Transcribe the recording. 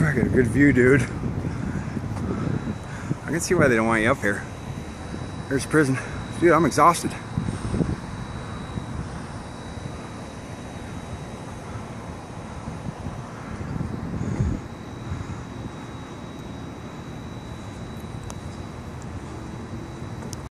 I get a good view, dude. I can see why they don't want you up here. There's prison. Dude, I'm exhausted.